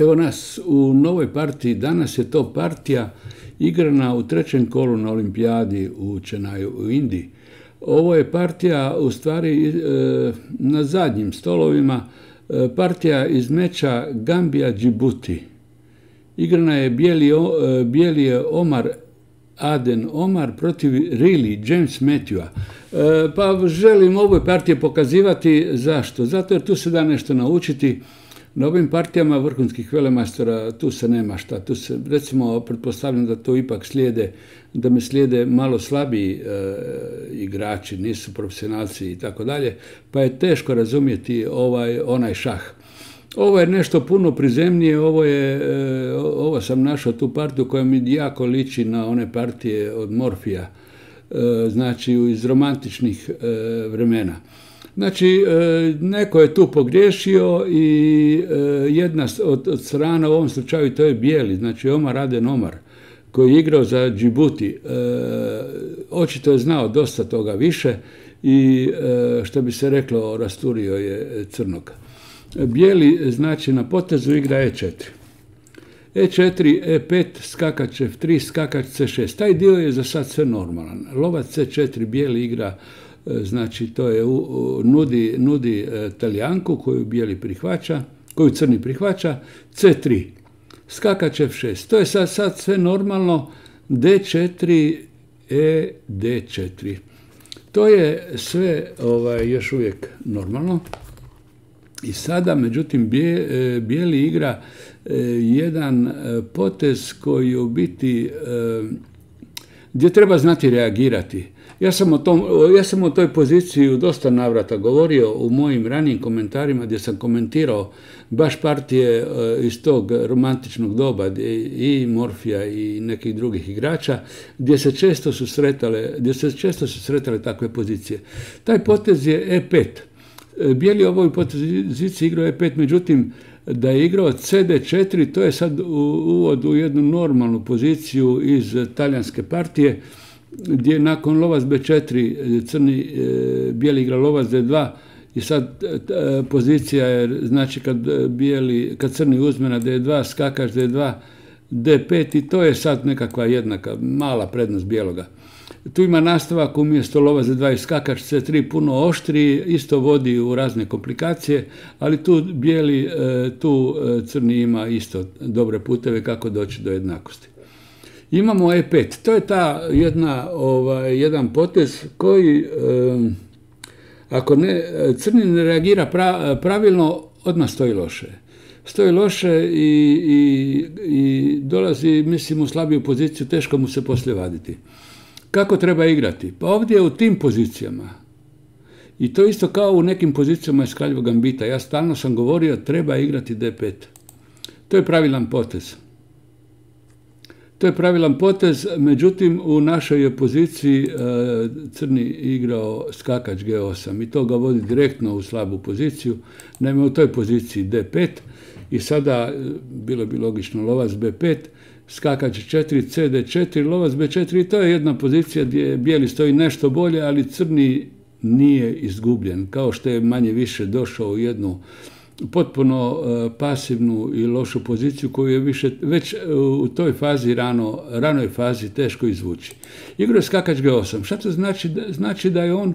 Evo nas u novoj partiji, danas je to partija igrana u trećem kolu na olimpijadi u Čenaju u Indiji. Ovo je partija u stvari e, na zadnjim stolovima, e, partija iz meča Gambija Džibuti. Igrana je bijeli, e, Omar Aden Omar protiv Rili James Matthewa. Pa želim ovoj partije pokazivati zašto. Zato jer tu se da nešto naučiti na ovim partijama vrhunskih velemajstora tu se nema šta, tu se, recimo, pretpostavljam da to ipak slijede, da me slijede malo slabiji e, igrači, nisu profesionalci i tako dalje, pa je teško razumjeti ovaj, onaj šah. Ovo je nešto puno prizemnije, ovo, je, e, ovo sam našao tu partiju koja mi jako liči na one partije od Morfija, e, znači iz romantičnih vremena. Znači, e, neko je tu pogriješio i e, jedna od, strana u ovom slučaju to je bijeli, znači Omar Raden Omar, koji je igrao za Džibuti. E, očito je znao dosta toga više i što bi se reklo, rasturio je crnog. Bijeli znači na potezu igra E4. E4, E5, skakač F3, skakač C6. Taj dio je za sad sve normalan. Lovac C4, bijeli igra znači to je nudi, nudi e, talijanku koju bijeli prihvaća, koju crni prihvaća, C3, skakač F6. To je sad, sad sve normalno, D4, E, D4. To je sve ovaj, još uvijek normalno. I sada, međutim, e, bijeli igra e, jedan potez koji u biti, gdje treba znati reagirati. Ja sam, o tom, ja sam o toj poziciji u dosta navrata govorio u mojim ranijim komentarima gdje sam komentirao baš partije e, iz tog romantičnog doba i Morfija i nekih drugih igrača gdje se često su sretale, gdje se često su sretale takve pozicije. Taj potez je E5. E, bijeli ovoj poziciji igrao E5, međutim da je igrao CD4, to je sad uvod u jednu normalnu poziciju iz talijanske partije gdje nakon lovac B4 crni e, bijeli igra lovac D2 i sad e, pozicija je znači kad bijeli kad crni uzme na D2 skakaš D2 D5 i to je sad nekakva jednaka mala prednost bijeloga. Tu ima nastavak umjesto lovac D2 i skakač C3 puno oštri, isto vodi u razne komplikacije, ali tu bijeli, e, tu crni ima isto dobre puteve kako doći do jednakosti. Imamo E5. To je ta jedna, ovaj, jedan potez koji, ako ne, crni ne reagira pravilno, odmah stoji loše. Stoji loše i, i, i dolazi, mislim, u slabiju poziciju, teško mu se poslije vaditi. Kako treba igrati? Pa ovdje u tim pozicijama, i to isto kao u nekim pozicijama iz kraljevog gambita, ja stalno sam govorio treba igrati D5. To je pravilan potez. To je pravilan potez, međutim u našoj opoziciji e, Crni igrao skakač G8 i to ga vodi direktno u slabu poziciju. Naime, u toj poziciji D5 i sada e, bilo bi logično lovac B5, skakač 4, CD4, lovac B4 i to je jedna pozicija gdje bijeli stoji nešto bolje, ali crni nije izgubljen, kao što je manje više došao u jednu potpuno e, pasivnu i lošu poziciju koju je više već e, u toj fazi rano, ranoj fazi teško izvući. Igro je skakač G8. Šta to znači? Znači da je on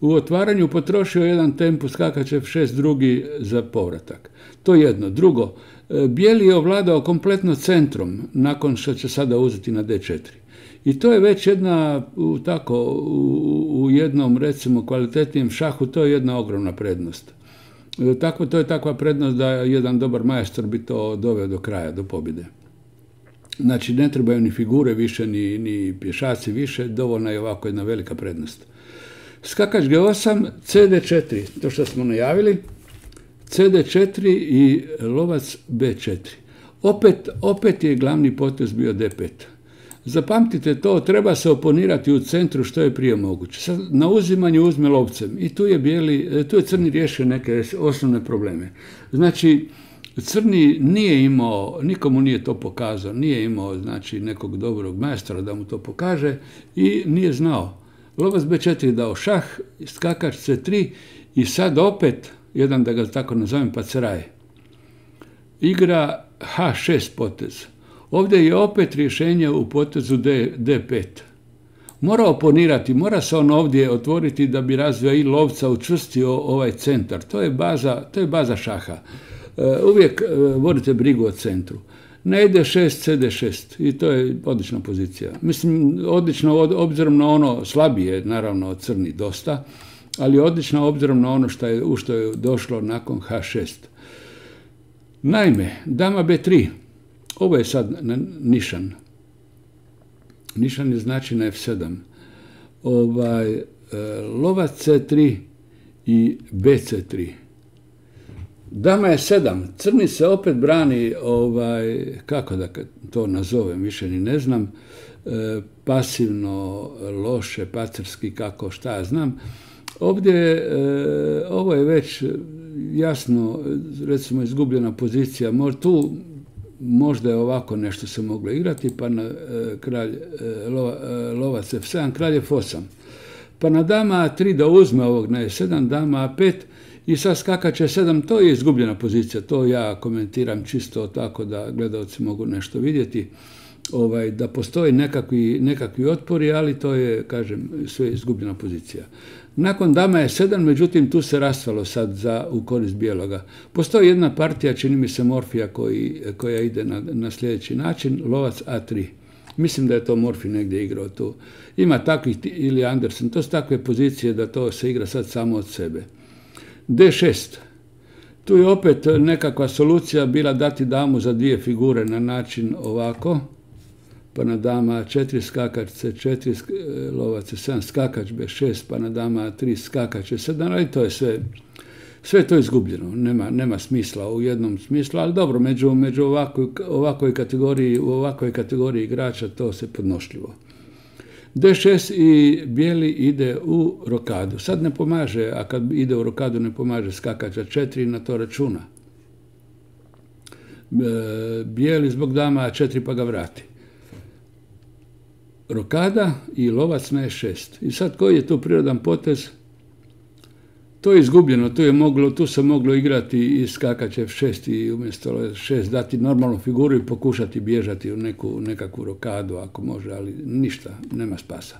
u otvaranju potrošio jedan tempo skakač F6 drugi za povratak. To jedno. Drugo, bijeli je ovladao kompletno centrom nakon što će sada uzeti na D4. I to je već jedna, u, tako, u, u jednom recimo kvalitetnijem šahu, to je jedna ogromna prednost. E, tako, to je takva prednost da jedan dobar majstor bi to doveo do kraja, do pobjede. Znači, ne trebaju ni figure više, ni, ni pješaci više, dovoljna je ovako jedna velika prednost. Skakač G8, CD4, to što smo najavili, CD4 i lovac B4. Opet, opet je glavni potez bio D5. Zapamtite to, treba se oponirati u centru što je prije moguće. na uzimanju uzme lovcem i tu je, bijeli, e, tu je crni riješio neke osnovne probleme. Znači, crni nije imao, nikomu nije to pokazao, nije imao znači, nekog dobrog majstora da mu to pokaže i nije znao. Lovac B4 dao šah, skakač C3 i sad opet, jedan da ga tako nazovem, paceraje. igra H6 potez. Ovdje je opet rješenje u potezu D, D5. Mora oponirati, mora se on ovdje otvoriti da bi razvio i lovca učvrstio ovaj centar. To je baza, to je baza šaha. E, uvijek e, vodite brigu o centru. Ne ide 6, CD6 i to je odlična pozicija. Mislim, odlično obzirom na ono slabije, naravno crni dosta, ali odlično obzirom na ono što je, u što je došlo nakon H6. Naime, dama B3, ovo je sad nišan. Nišan je znači na F7. Ovaj, e, lovac C3 i BC3. Dama je 7. Crni se opet brani, ovaj, kako da to nazovem, više ni ne znam, e, pasivno, loše, pacerski, kako šta znam. Ovdje, e, ovo je već jasno, recimo, izgubljena pozicija. Tu možda je ovako nešto se moglo igrati, pa na e, kralj, e, lovac F7, kralj F8. Pa na dama A3 da uzme ovog na E7, dama A5 i sad skakače 7, to je izgubljena pozicija. To ja komentiram čisto tako da gledalci mogu nešto vidjeti. Ovaj, da postoji nekakvi, nekakvi otpori, ali to je, kažem, sve izgubljena pozicija. Nakon dama je sedam, međutim tu se rastalo sad za, u korist bijeloga. Postoji jedna partija, čini mi se Morfija, koji, koja ide na, na sljedeći način, lovac A3. Mislim da je to Morfi negdje igrao tu. Ima takvih, ili Andersen, to su takve pozicije da to se igra sad samo od sebe. D6. Tu je opet nekakva solucija bila dati damu za dvije figure na način ovako pa na dama 4 skakač C4, lovac C7, skakač B6, pa na dama 3 skakač C7, ali to je sve, sve to izgubljeno, nema, nema smisla u jednom smislu, ali dobro, među, među ovakoj, ovakoj kategoriji, u ovakvoj kategoriji igrača to se podnošljivo. D6 i bijeli ide u rokadu. Sad ne pomaže, a kad ide u rokadu ne pomaže skakača 4 na to računa. E, bijeli zbog dama 4 pa ga vrati rokada i lovac na E6. I sad koji je tu prirodan potez? To je izgubljeno, tu, je moglo, tu se moglo igrati i skakać F6 i umjesto F6 dati normalnu figuru i pokušati bježati u neku, nekakvu rokadu ako može, ali ništa, nema spasa.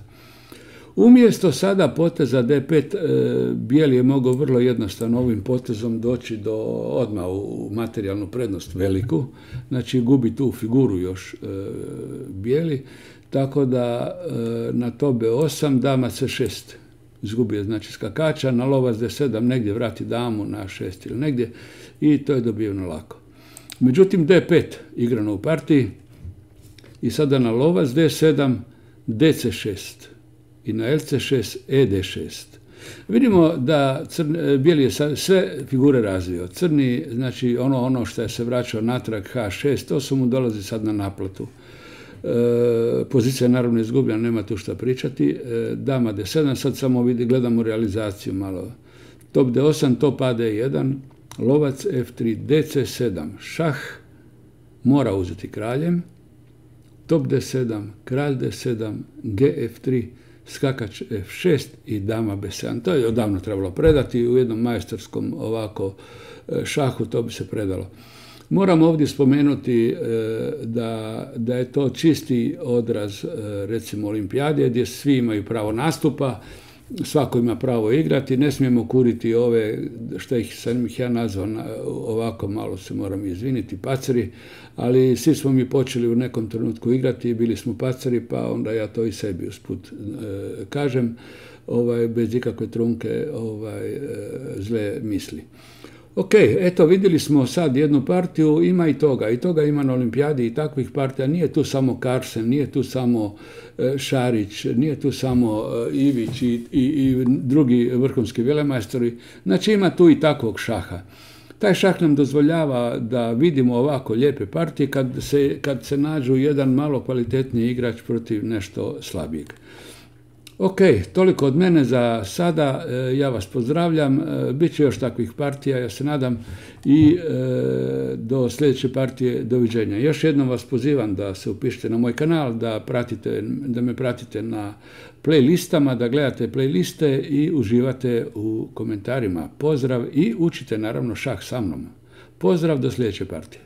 Umjesto sada poteza D5, e, bijeli je mogao vrlo jednostavno ovim potezom doći do odmah u materijalnu prednost veliku, znači gubi tu figuru još e, bijeli, tako da e, na to B8 dama C6 izgubio znači skakača, na lovac D7 negdje vrati damu na 6 ili negdje i to je dobiveno lako. Međutim D5 igrano u partiji i sada na lovac D7 DC6 i na LC6 ED6. Vidimo da crn, bijeli je sve figure razvio. Crni, znači ono, ono što je se vraćao natrag H6, to su mu dolazi sad na naplatu. E, pozicija je naravno izgubljena, nema tu šta pričati. E, dama D7, sad samo vidi, gledamo realizaciju malo. Top D8, top AD1, lovac F3, DC7, šah mora uzeti kraljem, top D7, kralj D7, GF3, skakač F6 i dama B7. To je odavno trebalo predati u jednom majstorskom ovako e, šahu, to bi se predalo. Moram ovdje spomenuti e, da, da je to čisti odraz e, recimo olimpijade gdje svi imaju pravo nastupa, svako ima pravo igrati, ne smijemo kuriti ove, što ih sam ih ja nazvao, ovako malo se moram izviniti, paceri, ali svi smo mi počeli u nekom trenutku igrati i bili smo paceri, pa onda ja to i sebi usput e, kažem, ovaj, bez ikakve trunke ovaj, zle misli. Ok, eto vidjeli smo sad jednu partiju, ima i toga, i toga ima na olimpijadi i takvih partija, nije tu samo Karsen, nije tu samo e, Šarić, nije tu samo e, Ivić i, i, i drugi vrhunski velemajstori, znači ima tu i takvog šaha. Taj šah nam dozvoljava da vidimo ovako lijepe partije kad se, kad se nađu jedan malo kvalitetniji igrač protiv nešto slabijeg. Ok, toliko od mene za sada. E, ja vas pozdravljam. E, Biće još takvih partija, ja se nadam. I e, do sljedeće partije doviđenja. Još jednom vas pozivam da se upišete na moj kanal, da, pratite, da me pratite na playlistama, da gledate playliste i uživate u komentarima. Pozdrav i učite naravno šah sa mnom. Pozdrav do sljedeće partije.